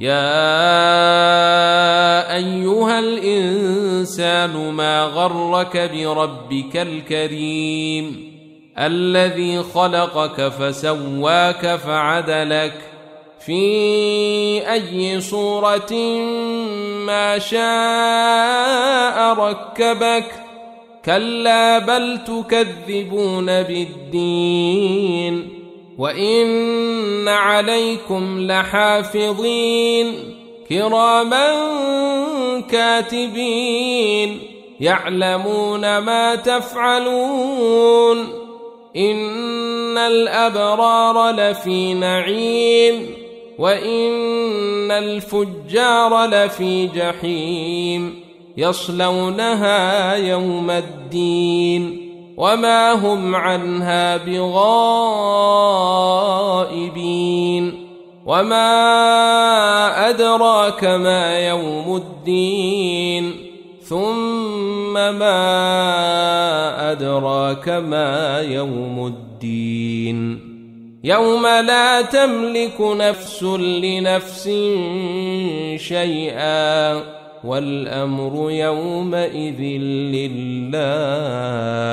يا أيها الإنسان ما غرك بربك الكريم الذي خلقك فسواك فعدلك في أي صورة ما شاء ركبك كلا بل تكذبون بالدين وإن عليكم لحافظين كراما كاتبين يعلمون ما تفعلون إن الأبرار لفي نعيم وإن الفجار لفي جحيم يصلونها يوم الدين وما هم عنها بغائبين وما أدراك ما يوم الدين ثم ما أدراك ما يوم الدين يوم لا تملك نفس لنفس شيئا والأمر يومئذ لله